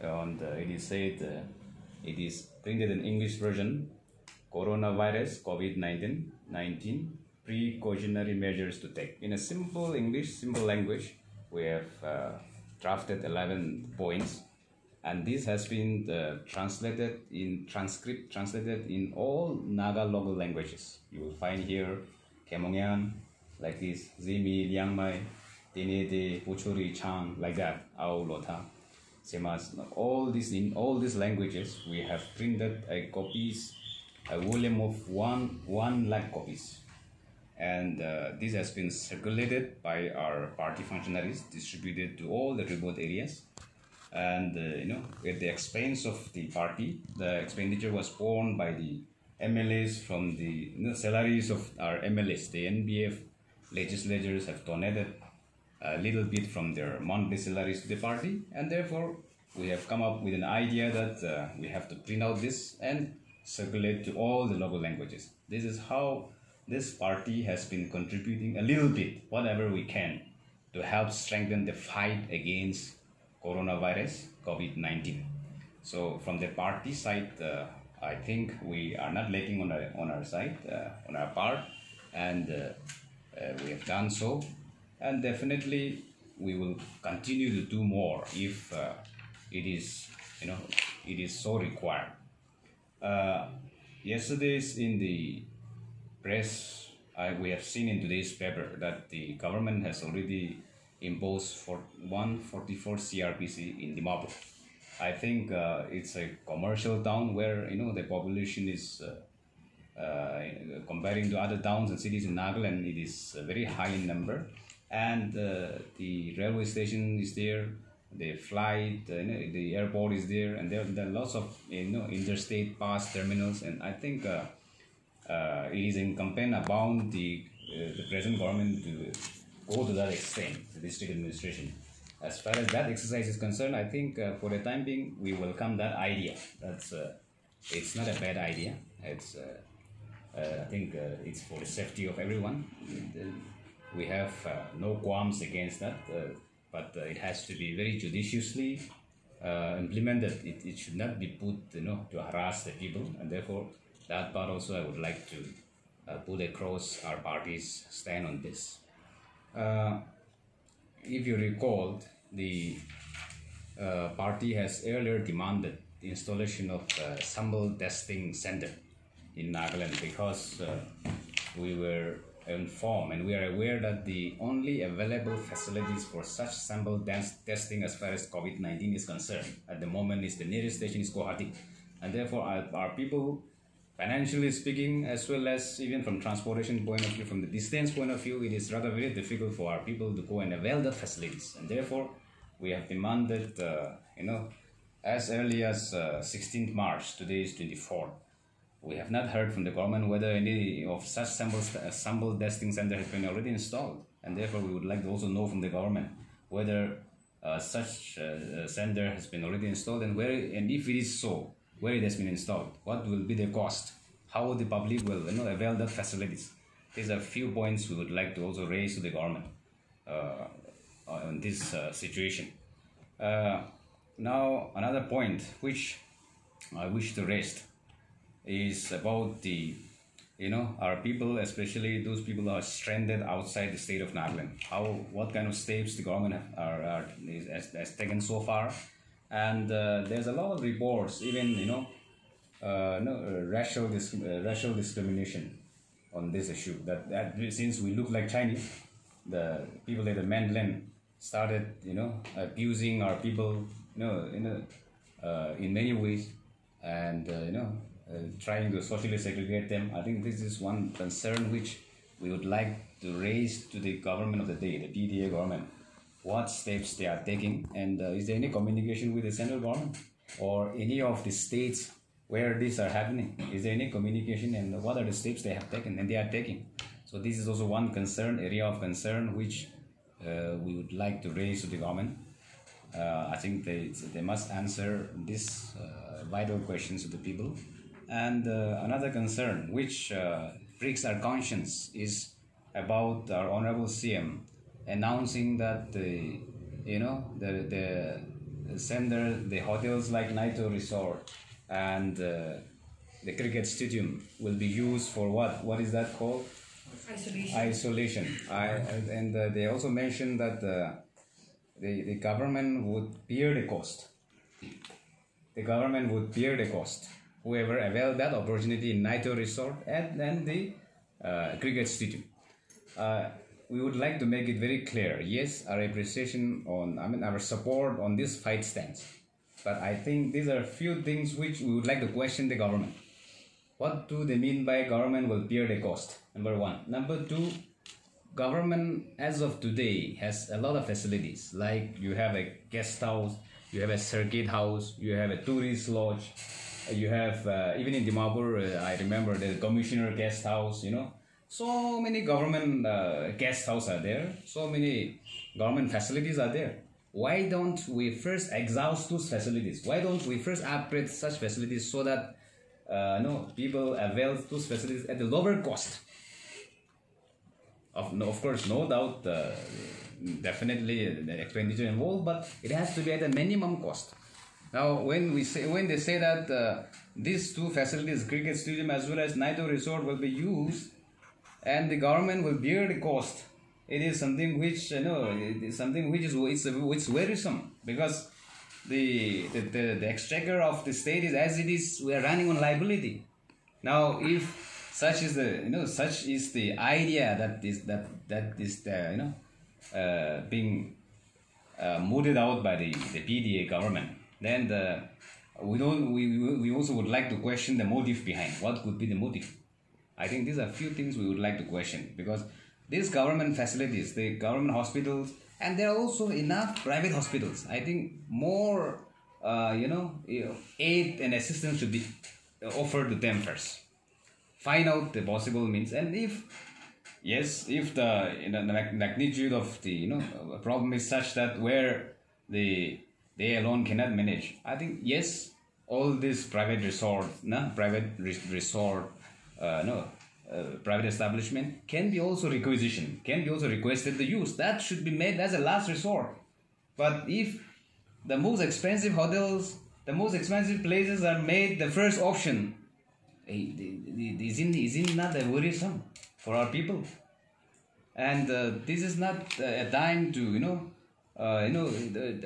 And uh, it is said uh, it is printed in English version coronavirus COVID 19 precautionary measures to take. In a simple English, simple language, we have uh, drafted 11 points and this has been uh, translated in transcript translated in all Naga local languages. You will find here Khiamniungan, like this, Zimi, Liangmai, Tenyidie, Pochury, Chang, like that, Ao Lotha. Same as all these in all these languages, we have printed a copies, a volume of one one lakh copies, and uh, this has been circulated by our party functionaries, distributed to all the remote areas. And uh, you know at the expense of the party the expenditure was borne by the mlas from the you know, salaries of our mlas the NPF legislators have donated a little bit from their monthly salaries to the party and therefore we have come up with an idea that uh, we have to print out this and circulate to all the local languages this is how this party has been contributing a little bit whatever we can to help strengthen the fight against coronavirus COVID-19. So from the party side, uh, I think we are not lacking on our, on our side, uh, on our part, and uh, uh, we have done so. And definitely we will continue to do more if uh, it is, you know, it is so required. Uh, yesterday's in the press, I, we have seen in today's paper that the government has already imposed for 144 CRPC in the Dimapur. I think uh, it's a commercial town where you know the population is uh, uh, comparing to other towns and cities in Nagaland, it is very high in number, and uh, the railway station is there, the flight, uh, you know, the airport is there, and there, there are lots of you know interstate pass terminals, and I think uh, uh, it is incumbent upon the uh, the present government to go to that extent, the district administration. As far as that exercise is concerned, I think uh, for the time being, we welcome that idea. That's it's not a bad idea. It's I think it's for the safety of everyone. We have uh, no qualms against that, uh, but uh, it has to be very judiciously uh, implemented. It, it should not be put, you know, to harass the people, and therefore that part also I would like to uh, put across our party's stand on this. If you recall, the party has earlier demanded the installation of a sample testing center in Nagaland because we were informed and we are aware that the only available facilities for such sample dance testing as far as COVID-19 is concerned at the moment is the nearest station is Guwahati. And therefore our, our people financially speaking, as well as even from transportation point of view, from the distance point of view, it is rather very difficult for our people to go and avail the facilities. And therefore, we have demanded, uh, you know, as early as uh, 16th March, today is 24th. We have not heard from the government whether any of such sample, uh, sample testing center has been already installed. And therefore, we would like to also know from the government whether uh, such uh, center has been already installed and where, and if it is so, where it has been installed, what will be the cost, how the public will you know, avail the facilities. These are few points we would like to also raise to the government uh, on this uh, situation. Uh, now, another point which I wish to raise is about the, you know, our people, especially those people are stranded outside the state of Nagaland. How, what kind of steps the government are, are is, has, has taken so far and uh, there's a lot of reports, even you know, uh, no, uh, racial dis- uh, racial discrimination on this issue. That that since we look like Chinese, the people at the mainland started you know abusing our people, you know, you know, uh, in many ways, and uh, you know, trying to socially segregate them. I think this is one concern which we would like to raise to the government of the day, the PDA government. What steps they are taking and uh, is there any communication with the central government or any of the states where these are happening? Is there any communication and what are the steps they have taken and they are taking? So this is also one concern area of concern which uh, we would like to raise to the government. Uh, i think they, they must answer these uh, vital questions to the people and uh, another concern which uh, pricks our conscience is about our honorable cm announcing that the you know the the center, the hotels like Niathu Resort and uh, the cricket stadium will be used for what? What is that called? Isolation. Isolation. I, and uh, they also mentioned that uh, the, the government would bear the cost. The government would bear the cost. Whoever availed that opportunity in Niathu Resort and then the uh, cricket stadium. Uh, we would like to make it very clear. Yes, our appreciation on, I mean, our support on this fight stands. But I think these are a few things which we would like to question the government. What do they mean by government will bear the cost? Number one. Number two, government as of today has a lot of facilities. Like you have a guest house, you have a circuit house, you have a tourist lodge, you have uh, even in Dimapur, uh, I remember the commissioner guest house. You know, so many government uh, guest house are there. So many government facilities are there. Why don't we first exhaust those facilities? Why don't we first upgrade such facilities so that uh, no people avail those facilities at the lower cost? Of, no, of course, no doubt, uh, definitely the expenditure involved, but it has to be at a minimum cost. Now, when we say when they say that uh, these two facilities, cricket stadium as well as Niathu Resort, will be used, and the government will bear the cost, it is something which you know, it is something which is it's, it's worrisome because the, the the the exchequer of the state is as it is. We are running on liability. Now, if such is the you know such is the idea that is that that is the you know uh, being uh, mooted out by the, the PDA government then the we don't we, we also would like to question the motive behind. What could be the motive? I think these are few things we would like to question because these government facilities the government hospitals and there are also enough private hospitals. I think more uh, you know aid and assistance should be offered to them first. Find out the possible means. And if yes if the, the magnitude of the you know problem is such that where the they alone cannot manage. I think yes, all these private resort, no, private resort, uh, no, uh, private establishment can be also requisition, can be also requested the use. That should be made as a last resort. But if the most expensive hotels, the most expensive places are made the first option, isn't isn't not a worrisome for our people? And uh, this is not a time to you know uh, you know,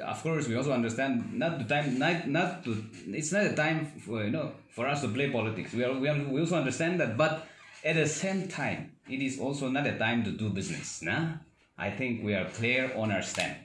of course, we also understand not the time, not not to. It's not a time for you know for us to play politics. We are, we are, we also understand that, but at the same time, it is also not a time to do business. Nah, I think we are clear on our stand.